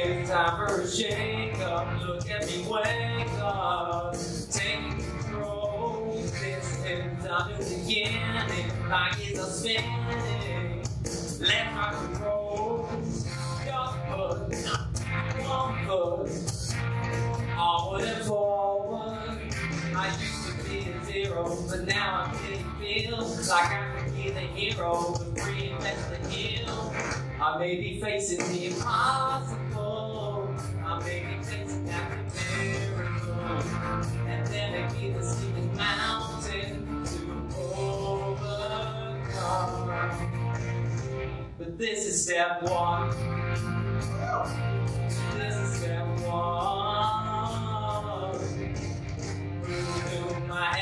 time for a shake up. Look at me wake up. Taking control. This is time to begin. If my gears are spinning, let my control. Just put one foot onward and forward. I used to be a zero, but now I'm getting feel like I could be the hero, but reinvent the hill. I may be facing the impossible. This is step one. This is step one. Move my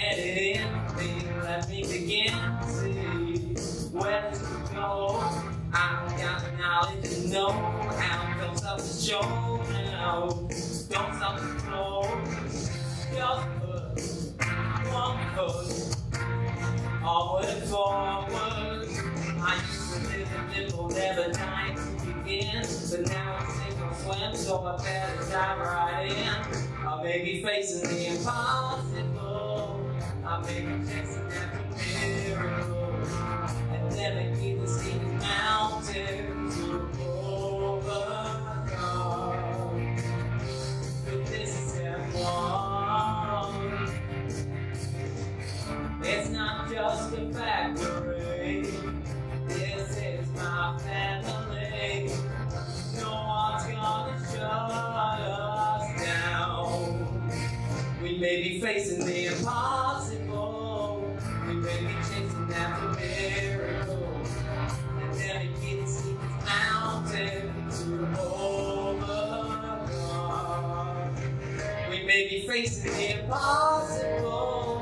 please let me begin to see where to go. I've got the knowledge to know how. Don't stop the show now. Don't stop the flow. Just put one foot and forward. I used to live in limbo, never dying to begin. But now I'm sink or swim, so I better dive right in. I may be facing the impossible. I may be chasing after miracles. And then it be the steepest mountain to overcome. But this is step one. It's not just a factory. May be facing the impossible. We may be chasing after miracles. And to this mountain to overcome. We may be facing the impossible.